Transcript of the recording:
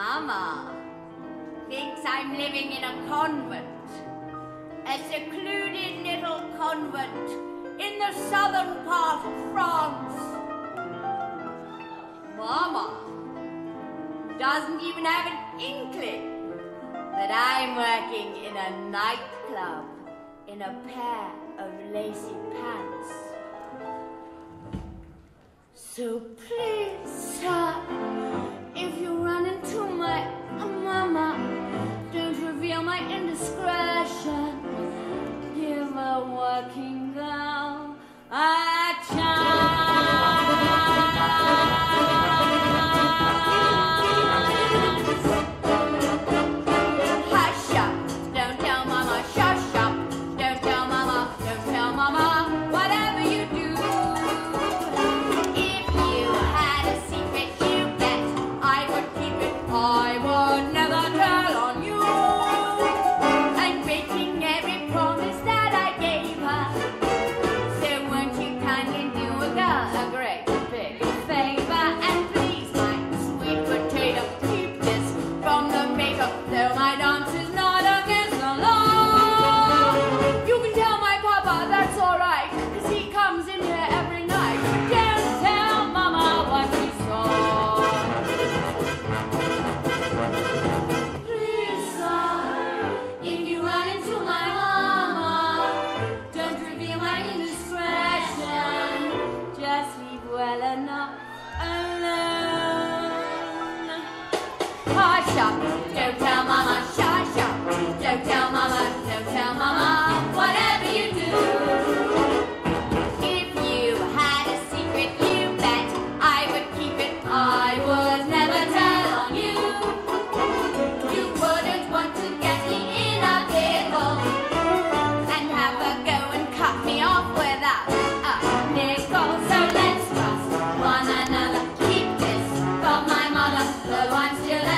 Mama thinks I'm living in a convent, a secluded little convent in the southern part of France. Mama doesn't even have an inkling that I'm working in a nightclub in a pair of lacy pants. So please. I car shop. Don't tell mama, shop shop. Don't tell mama.